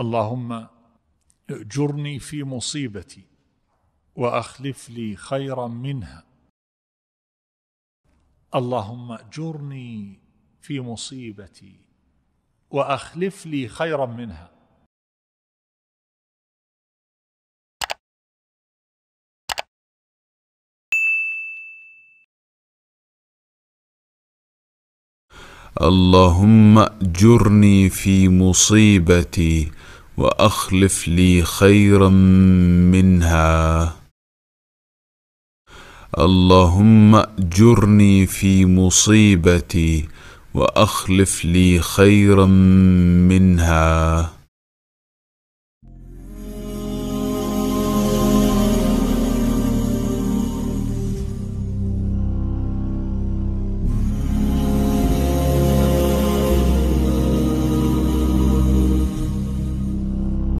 اللهم اجرني في مصيبتي وأخلف لي خيرا منها. اللهم اجرني في مصيبتي وأخلف لي خيرا منها. اللهم اجرني في مصيبتي وأخلف لي خيرا منها. اللهم اجرني في مصيبتي وأخلف لي خيرا منها.